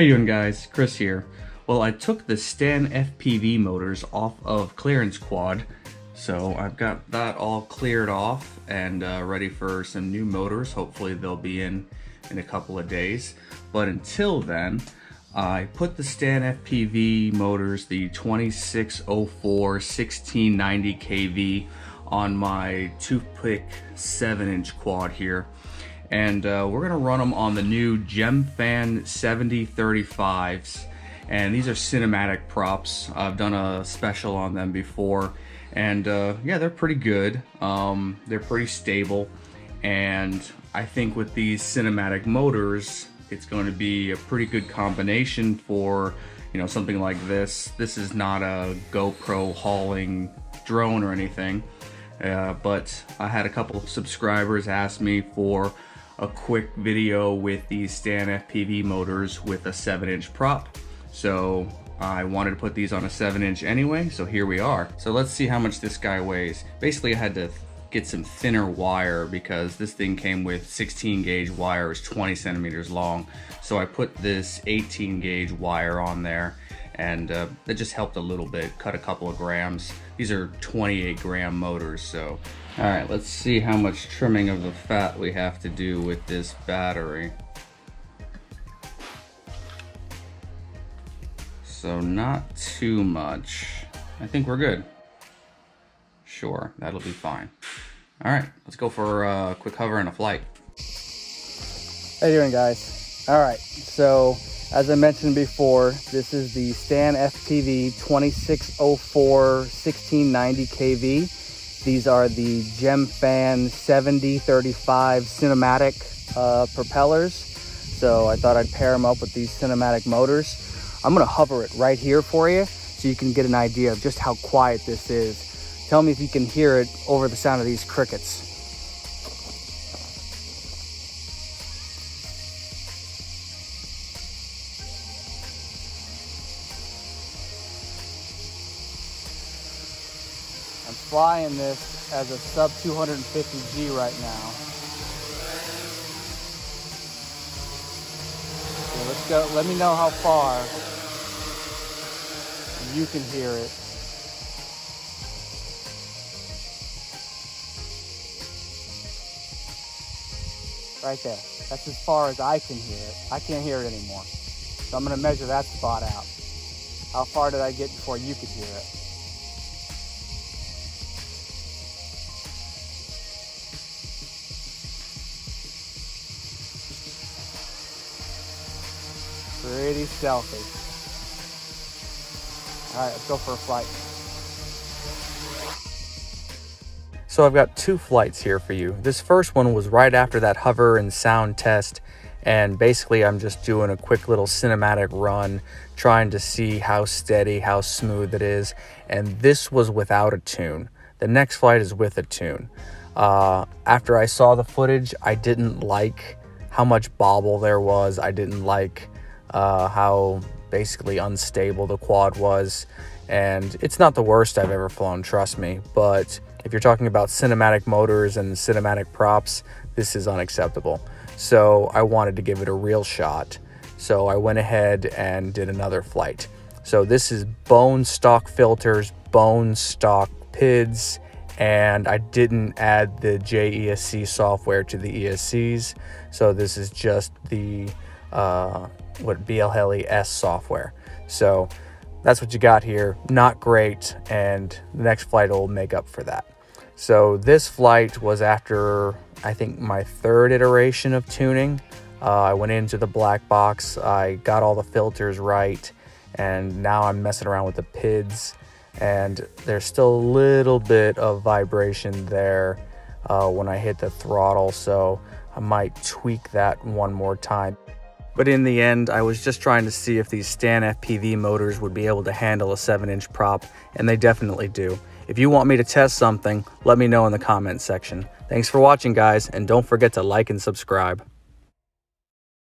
Hey you doing guys, Chris here. Well I took the Stan FPV motors off of clearance quad so I've got that all cleared off and uh, ready for some new motors. Hopefully they'll be in in a couple of days. But until then, I put the Stan FPV motors, the 2604 1690 kV on my toothpick 7 inch quad here and uh, we're gonna run them on the new Gemfan 7035s and these are cinematic props. I've done a special on them before. And uh, yeah they're pretty good. Um, they're pretty stable. And I think with these cinematic motors it's going to be a pretty good combination for you know something like this. This is not a GoPro hauling drone or anything. Uh, but I had a couple subscribers ask me for a quick video with these Stan FPV motors with a 7 inch prop. So I wanted to put these on a 7 inch anyway, so here we are. So let's see how much this guy weighs. Basically I had to get some thinner wire because this thing came with 16 gauge wire, it's 20 centimeters long. So I put this 18 gauge wire on there and uh, that just helped a little bit, cut a couple of grams. These are 28 gram motors, so. All right, let's see how much trimming of the fat we have to do with this battery. So not too much. I think we're good. Sure, that'll be fine. All right, let's go for a quick hover and a flight. How you doing, guys? All right, so as I mentioned before, this is the Stan FPV 2604 1690 kV. These are the Gemfan 7035 cinematic uh, propellers. So I thought I'd pair them up with these cinematic motors. I'm gonna hover it right here for you so you can get an idea of just how quiet this is. Tell me if you can hear it over the sound of these crickets. I'm flying this as a sub 250G right now. Okay, let's go. Let me know how far you can hear it. Right there. That's as far as I can hear it. I can't hear it anymore. So I'm going to measure that spot out. How far did I get before you could hear it? Pretty stealthy. All right, let's go for a flight. So I've got two flights here for you. This first one was right after that hover and sound test. And basically I'm just doing a quick little cinematic run, trying to see how steady, how smooth it is. And this was without a tune. The next flight is with a tune. Uh, after I saw the footage, I didn't like how much bobble there was. I didn't like uh, how basically unstable the quad was. And it's not the worst I've ever flown, trust me. But if you're talking about cinematic motors and cinematic props, this is unacceptable. So I wanted to give it a real shot. So I went ahead and did another flight. So this is bone stock filters, bone stock PIDs, and I didn't add the JESC software to the ESCs. So this is just the uh, what BLHeli S software. So that's what you got here. Not great, and the next flight will make up for that. So this flight was after I think my third iteration of tuning. Uh, I went into the black box, I got all the filters right, and now I'm messing around with the PIDs, and there's still a little bit of vibration there uh, when I hit the throttle, so I might tweak that one more time. But in the end, I was just trying to see if these Stan FPV motors would be able to handle a 7-inch prop, and they definitely do. If you want me to test something, let me know in the comments section. Thanks for watching, guys, and don't forget to like and subscribe.